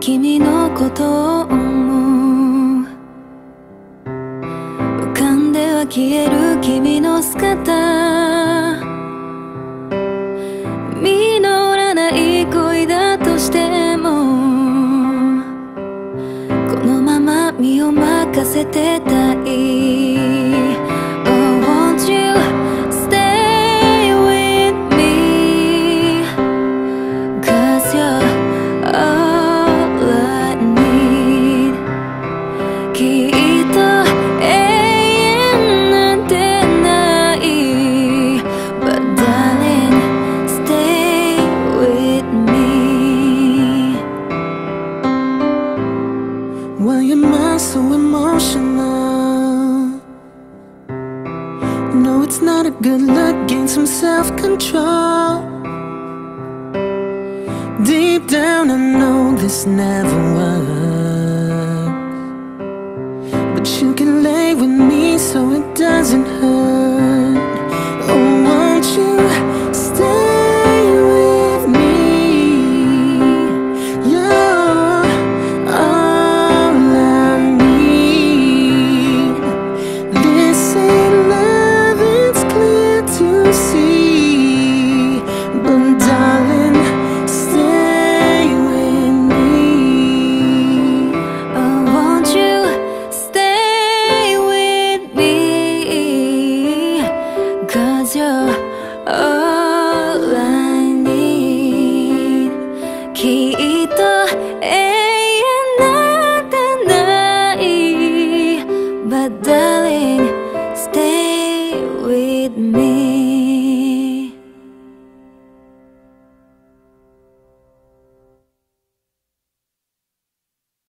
君のことを思う浮かんでは消える君の姿実らない恋だとしてもこのまま身を任せてたい Why am I so emotional? No, it's not a good look, gain some self control. Deep down, I know this never works. But you can lay with me so it doesn't hurt. 的